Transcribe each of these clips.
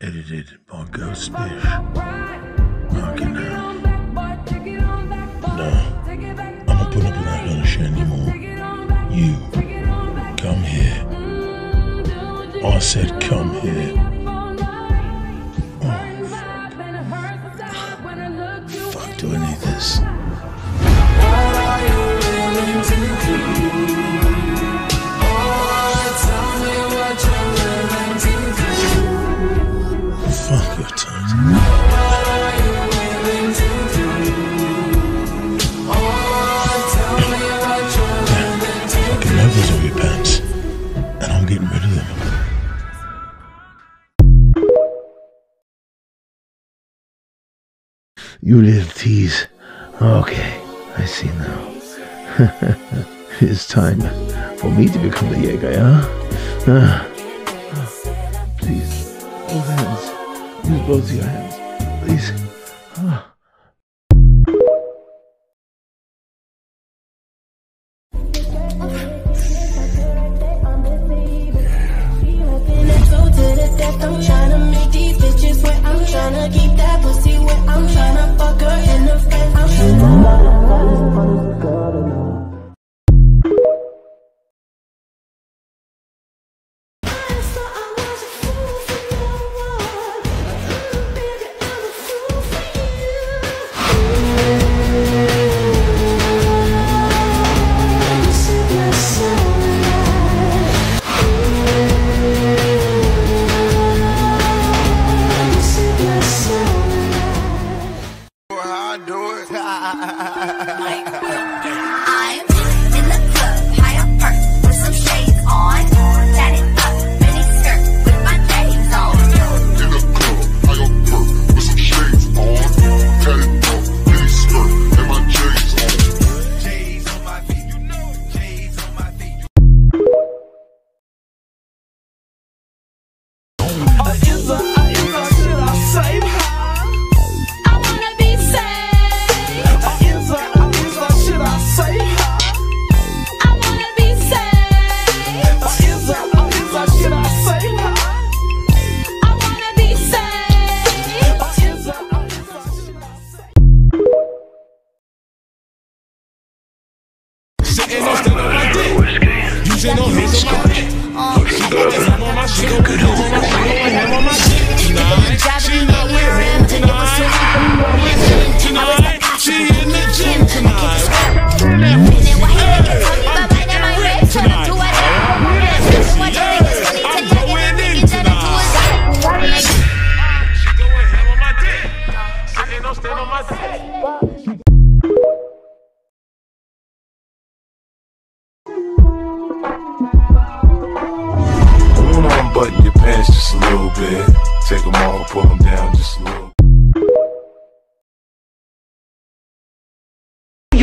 Edited by Ghostfish. Fucking hell. No, I'm not putting up with that kind of shit anymore. You, come here. I said come here. Oh, fuck, do I need this? You little tease. Okay, I see now. it's time for me to become the Jaeger, yeah? Uh, please, both hands. Use both your hands. Please. Ah. I'm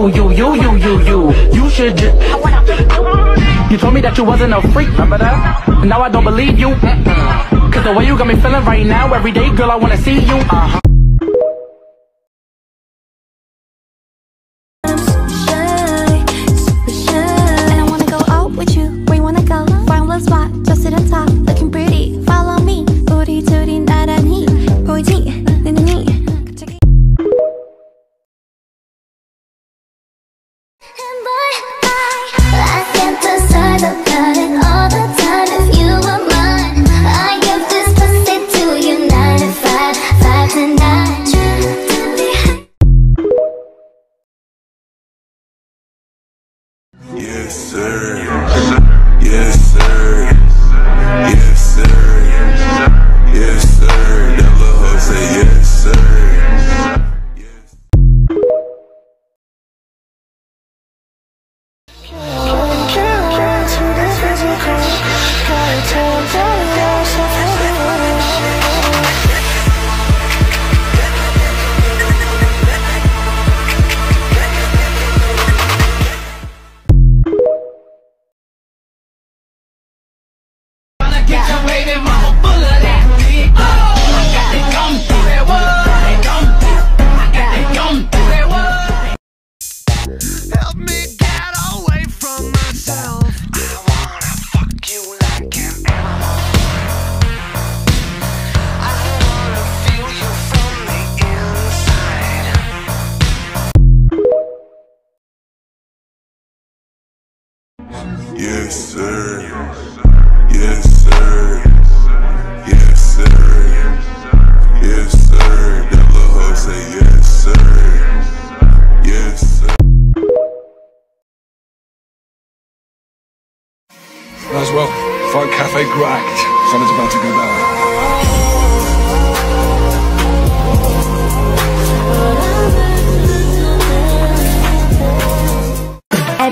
You, you, you, you, you, you. You should just. You told me that you wasn't a freak, remember that? Now I don't believe you. Cause the way you got me feeling right now, every day, girl, I wanna see you. Uh-huh.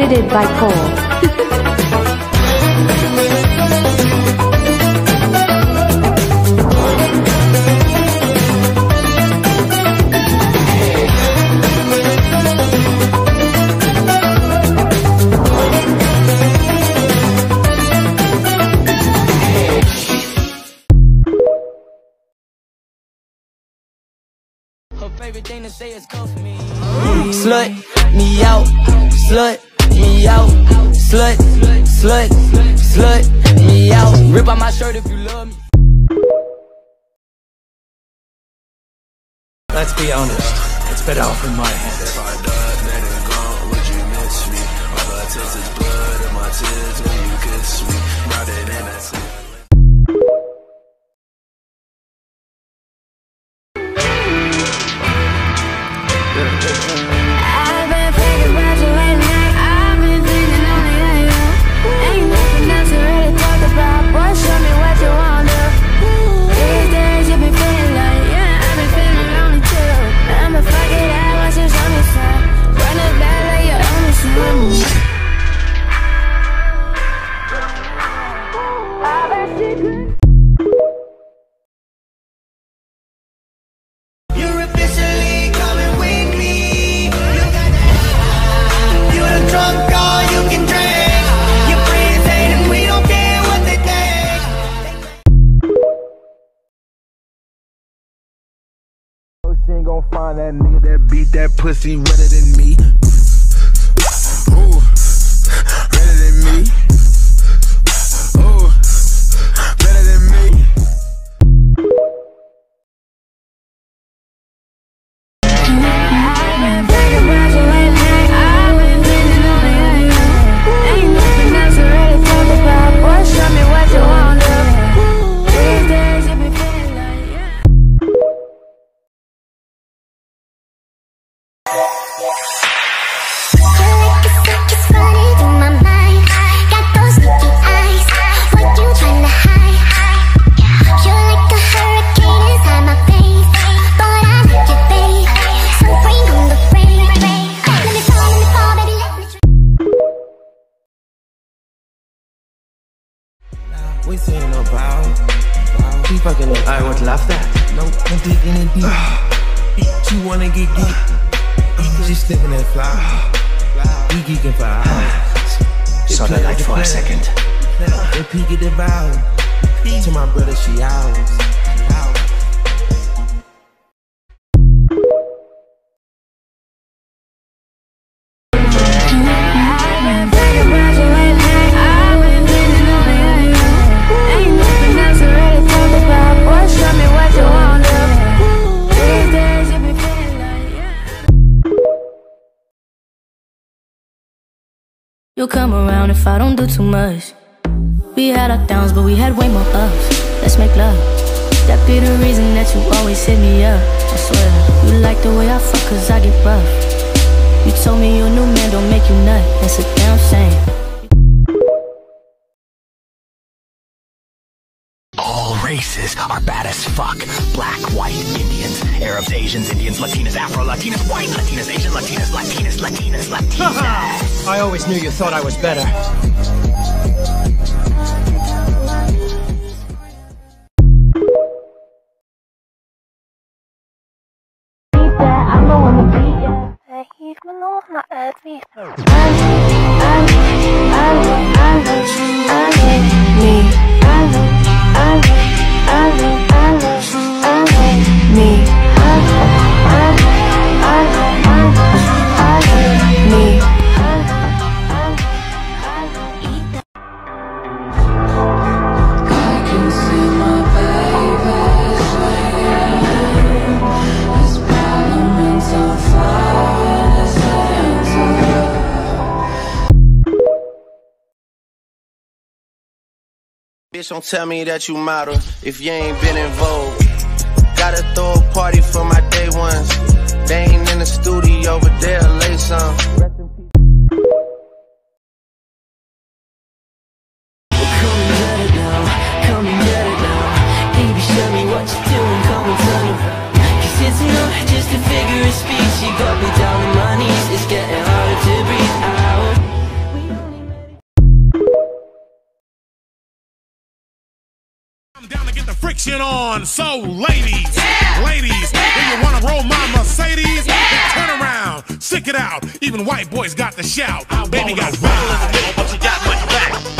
Edited by Cole. Rip out my shirt if you love me. Let's be honest. It's better off in my hands. If I died, dead and gone, would you miss me? All I taste is blood and my tears when you kiss me. Now that ain't pussy redder than I would love that. No, no digging in deep. she wanna get geek. She sniffing that fly. We geeking for hours. Saw the light for a second. They peek at the bow. To my brother. She ours. You'll come around if I don't do too much. We had our downs, but we had way more ups. Let's make love. That be the reason that you always hit me up. I swear, you like the way I fuck, cause I get rough. You told me your new man don't make you nut. That's a damn shame. All races are bad as fuck. Black, white, Indians, Arabs, Asians, Indians, Latinas, Afro, Latinas, white, Latinas, Asian, Latinas, Latinas, Latinas, Latinas. I always knew you thought I was better. I'm the one to beat Bitch, don't tell me that you model if you ain't been in vogue. Gotta throw a party for my day ones. They ain't in the studio, but they'll lay some. Action on. So, ladies, ladies, do you wanna roll my Mercedes? Then turn around, stick it out. Even white boys got the shout. Baby got ride. but you got much back.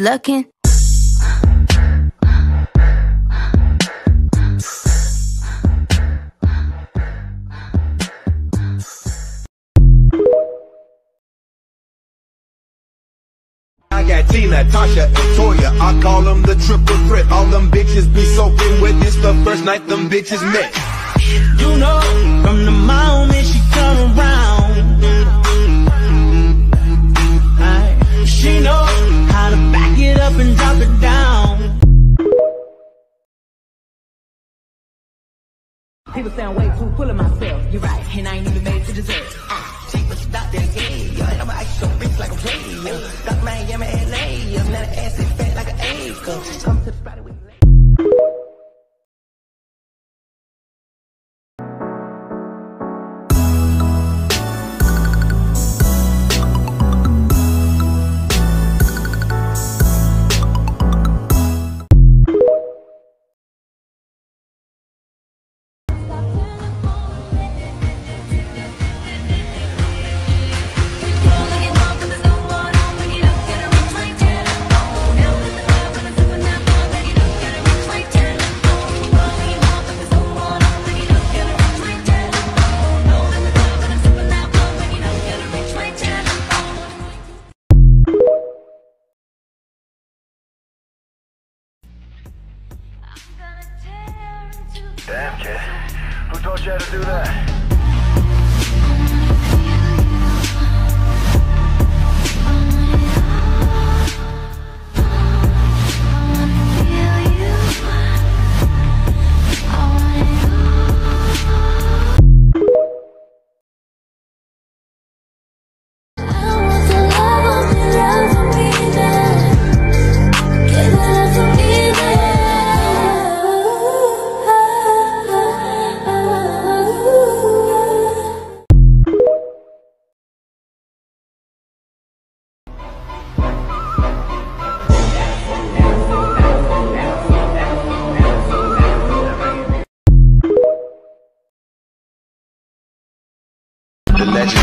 You looking? I got Tina, Tasha, and Toya. I call them the triple threat. All them bitches be soaking wet. This the first night them bitches met. You know, from the moment she come around, aye, she know up and drop it down. People say I'm way too full of myself. You're right, and I ain't even made to deserve. it. Uh, she was not that. Yeah, I'ma act so rich like a player. Got LA. Yeah,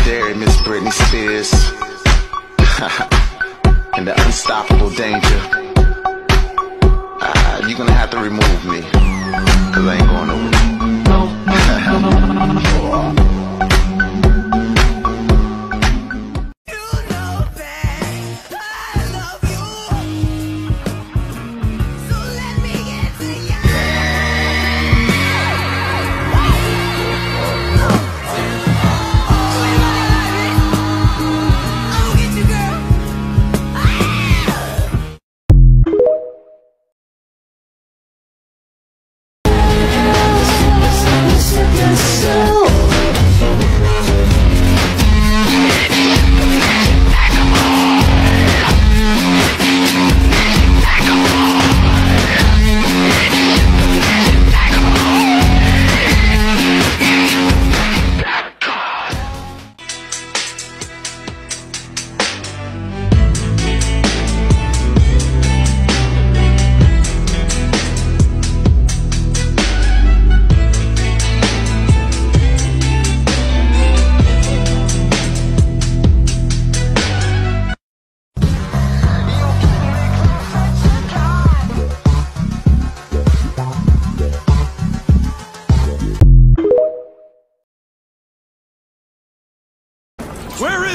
legendary Miss Britney Spears. and the unstoppable danger. Uh, you're gonna have to remove me. Cause I ain't going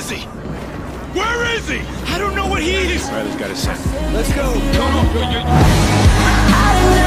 is he? Where is he? I don't know what he is. Riley's got a scent. Let's go. Come on.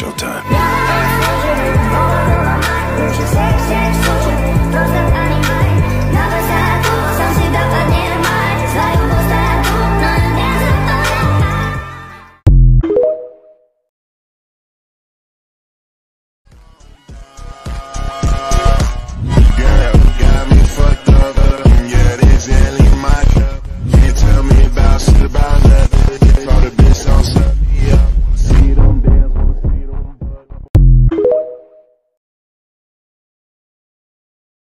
showtime.